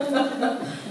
ハハハハ!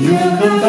You can